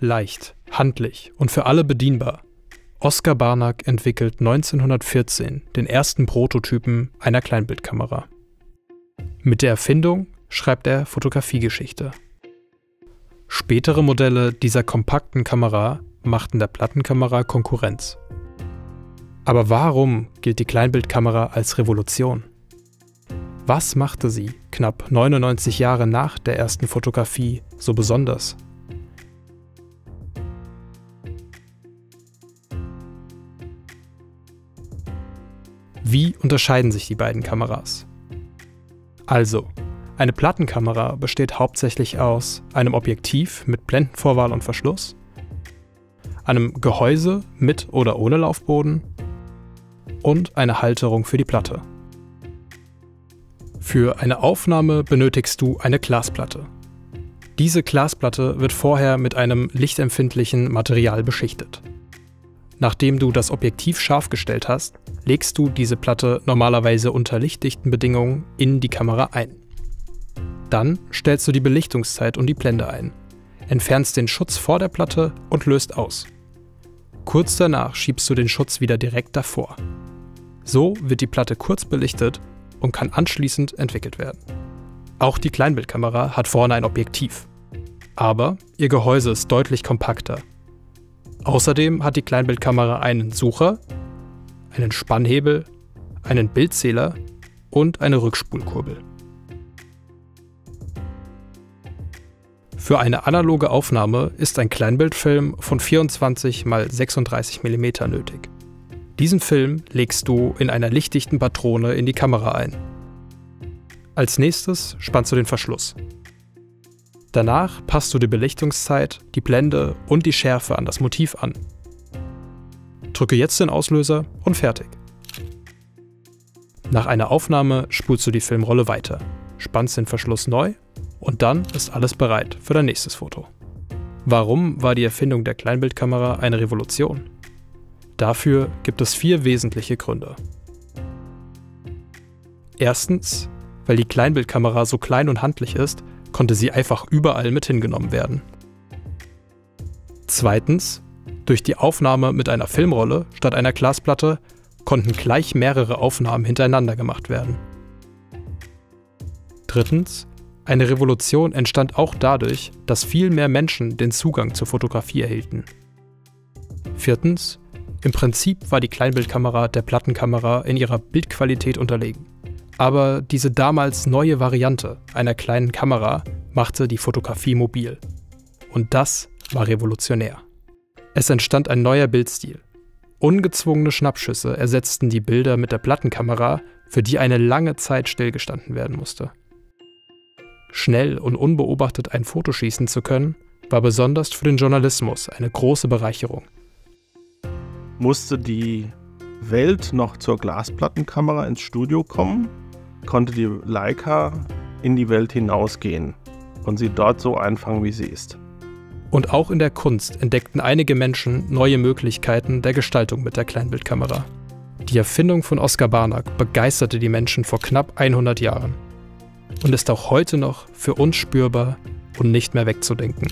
leicht, handlich und für alle bedienbar. Oskar Barnack entwickelt 1914 den ersten Prototypen einer Kleinbildkamera. Mit der Erfindung schreibt er Fotografiegeschichte. Spätere Modelle dieser kompakten Kamera machten der Plattenkamera Konkurrenz. Aber warum gilt die Kleinbildkamera als Revolution? Was machte sie knapp 99 Jahre nach der ersten Fotografie so besonders? Wie unterscheiden sich die beiden Kameras? Also, eine Plattenkamera besteht hauptsächlich aus einem Objektiv mit Blendenvorwahl und Verschluss, einem Gehäuse mit oder ohne Laufboden und eine Halterung für die Platte. Für eine Aufnahme benötigst du eine Glasplatte. Diese Glasplatte wird vorher mit einem lichtempfindlichen Material beschichtet. Nachdem du das Objektiv scharf gestellt hast, legst du diese Platte normalerweise unter lichtdichten Bedingungen in die Kamera ein. Dann stellst du die Belichtungszeit und die Blende ein, entfernst den Schutz vor der Platte und löst aus. Kurz danach schiebst du den Schutz wieder direkt davor. So wird die Platte kurz belichtet und kann anschließend entwickelt werden. Auch die Kleinbildkamera hat vorne ein Objektiv. Aber ihr Gehäuse ist deutlich kompakter. Außerdem hat die Kleinbildkamera einen Sucher, einen Spannhebel, einen Bildzähler und eine Rückspulkurbel. Für eine analoge Aufnahme ist ein Kleinbildfilm von 24 x 36 mm nötig. Diesen Film legst du in einer lichtdichten Patrone in die Kamera ein. Als nächstes spannst du den Verschluss. Danach passt du die Belichtungszeit, die Blende und die Schärfe an das Motiv an. Drücke jetzt den Auslöser und fertig. Nach einer Aufnahme spulst du die Filmrolle weiter, spannst den Verschluss neu und dann ist alles bereit für dein nächstes Foto. Warum war die Erfindung der Kleinbildkamera eine Revolution? Dafür gibt es vier wesentliche Gründe. Erstens, weil die Kleinbildkamera so klein und handlich ist, konnte sie einfach überall mit hingenommen werden. Zweitens, durch die Aufnahme mit einer Filmrolle statt einer Glasplatte konnten gleich mehrere Aufnahmen hintereinander gemacht werden. Drittens, eine Revolution entstand auch dadurch, dass viel mehr Menschen den Zugang zur Fotografie erhielten. Viertens, im Prinzip war die Kleinbildkamera der Plattenkamera in ihrer Bildqualität unterlegen. Aber diese damals neue Variante einer kleinen Kamera machte die Fotografie mobil. Und das war revolutionär. Es entstand ein neuer Bildstil. Ungezwungene Schnappschüsse ersetzten die Bilder mit der Plattenkamera, für die eine lange Zeit stillgestanden werden musste. Schnell und unbeobachtet ein Foto schießen zu können, war besonders für den Journalismus eine große Bereicherung musste die Welt noch zur Glasplattenkamera ins Studio kommen, konnte die Leica in die Welt hinausgehen und sie dort so einfangen, wie sie ist. Und auch in der Kunst entdeckten einige Menschen neue Möglichkeiten der Gestaltung mit der Kleinbildkamera. Die Erfindung von Oskar Barnack begeisterte die Menschen vor knapp 100 Jahren und ist auch heute noch für uns spürbar und nicht mehr wegzudenken.